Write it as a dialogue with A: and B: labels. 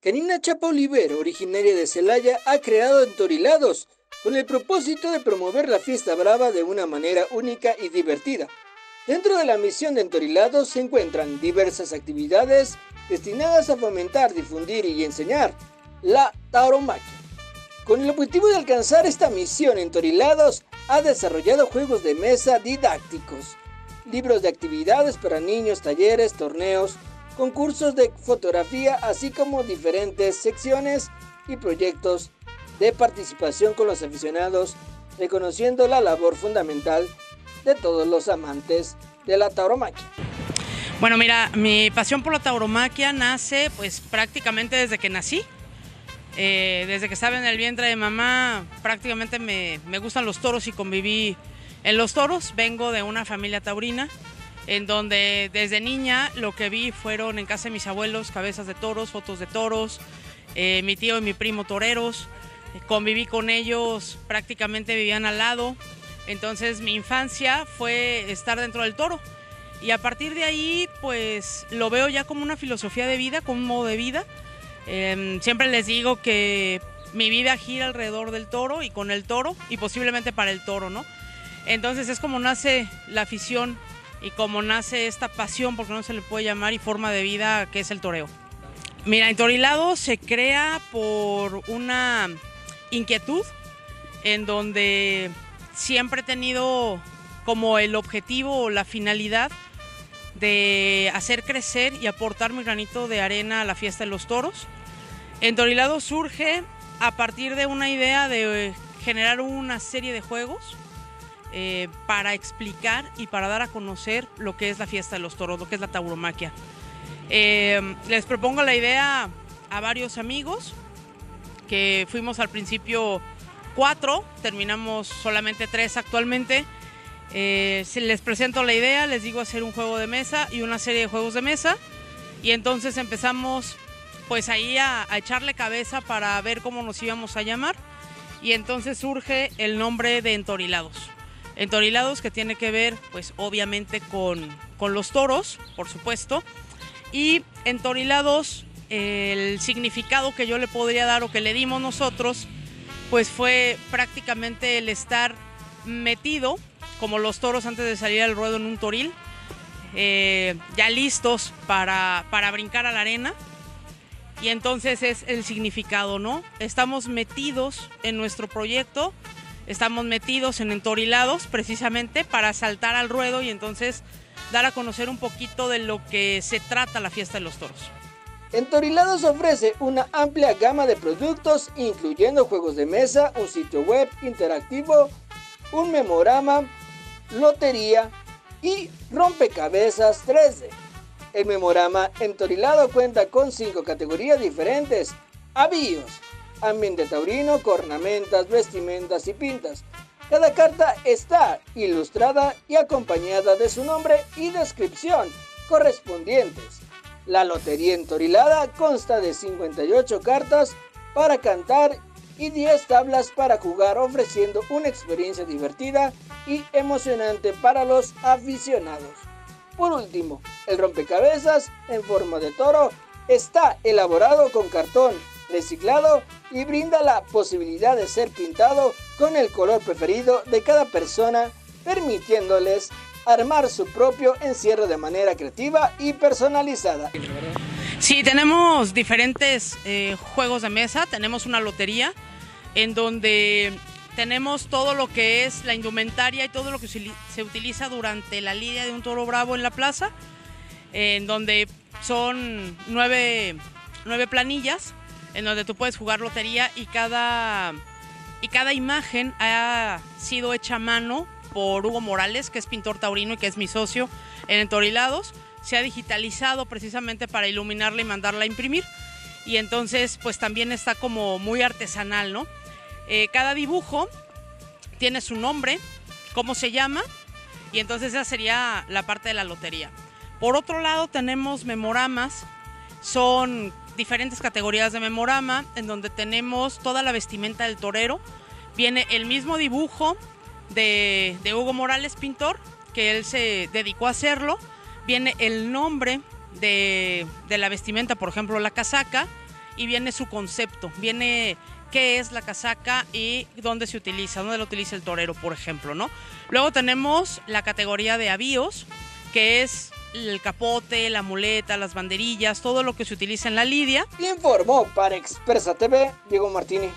A: Canina Chapa Olivero, originaria de Celaya, ha creado entorilados con el propósito de promover la fiesta brava de una manera única y divertida. Dentro de la misión de entorilados se encuentran diversas actividades destinadas a fomentar, difundir y enseñar la tauromaquia. Con el objetivo de alcanzar esta misión, Entorilados ha desarrollado juegos de mesa didácticos, libros de actividades para niños, talleres, torneos, concursos de fotografía, así como diferentes secciones y proyectos de participación con los aficionados, reconociendo la labor fundamental de todos los amantes de la tauromaquia.
B: Bueno, mira, mi pasión por la tauromaquia nace pues prácticamente desde que nací. Eh, desde que estaba en el vientre de mamá, prácticamente me, me gustan los toros y conviví en los toros. Vengo de una familia taurina en donde desde niña lo que vi fueron en casa de mis abuelos cabezas de toros, fotos de toros, eh, mi tío y mi primo toreros, conviví con ellos, prácticamente vivían al lado, entonces mi infancia fue estar dentro del toro y a partir de ahí pues lo veo ya como una filosofía de vida, como un modo de vida. Em, siempre les digo que mi vida gira alrededor del toro y con el toro y posiblemente para el toro, ¿no? Entonces es como nace la afición y cómo nace esta pasión, porque no se le puede llamar, y forma de vida que es el toreo. Mira, Entorilado se crea por una inquietud en donde siempre he tenido como el objetivo o la finalidad de hacer crecer y aportar mi granito de arena a la fiesta de los toros. Entorilado surge a partir de una idea de generar una serie de juegos eh, para explicar y para dar a conocer lo que es la fiesta de los toros, lo que es la tauromaquia. Eh, les propongo la idea a varios amigos, que fuimos al principio cuatro, terminamos solamente tres actualmente. Eh, les presento la idea, les digo hacer un juego de mesa y una serie de juegos de mesa. Y entonces empezamos pues ahí a, a echarle cabeza para ver cómo nos íbamos a llamar. Y entonces surge el nombre de Entorilados. Entorilados que tiene que ver pues obviamente con, los toros, por supuesto. Y entorilados, el significado que yo le podría dar o que le dimos nosotros, pues fue prácticamente el estar metido, como los toros antes de salir al ruedo en un toril, eh, ya listos para, para brincar a la arena. Y entonces es el significado, ¿no? Estamos metidos en nuestro proyecto estamos metidos en entorilados precisamente para saltar al ruedo y entonces dar a conocer un poquito de lo que se trata la fiesta de los toros.
A: Entorilados ofrece una amplia gama de productos incluyendo juegos de mesa, un sitio web interactivo, un memorama, lotería y rompecabezas 3D. El memorama Entorilado cuenta con cinco categorías diferentes: avíos, ambiente taurino, cornamentas, vestimentas y pintas. Cada carta está ilustrada y acompañada de su nombre y descripción correspondientes. La lotería entorilada consta de 58 cartas para cantar y 10 tablas para jugar ofreciendo una experiencia divertida y emocionante para los aficionados. Por último, el rompecabezas en forma de toro está elaborado con cartón reciclado y brinda la posibilidad de ser pintado con el color preferido de cada persona, permitiéndoles armar su propio encierro de manera creativa y personalizada.
B: Sí, tenemos diferentes eh, juegos de mesa, tenemos una lotería en donde tenemos todo lo que es la indumentaria y todo lo que se utiliza durante la lidia de un toro bravo en la plaza, en donde son nueve, nueve planillas en donde tú puedes jugar lotería y cada, y cada imagen ha sido hecha a mano por Hugo Morales, que es pintor taurino y que es mi socio en Entorilados. Se ha digitalizado precisamente para iluminarla y mandarla a imprimir. Y entonces, pues también está como muy artesanal, ¿no? Eh, cada dibujo tiene su nombre, cómo se llama, y entonces esa sería la parte de la lotería. Por otro lado, tenemos memoramas, son diferentes categorías de memorama, en donde tenemos toda la vestimenta del torero. Viene el mismo dibujo de, Hugo Morales, pintor, que él se dedicó a hacerlo. Viene el nombre de, la vestimenta, por ejemplo, la casaca, y viene su concepto, viene qué es la casaca y dónde se utiliza, dónde lo utiliza el torero, por ejemplo, ¿no? Luego tenemos la categoría de avíos, que es el capote, la muleta, las banderillas, todo lo que se utiliza en la lidia.
A: Informó para Expresa TV Diego Martínez.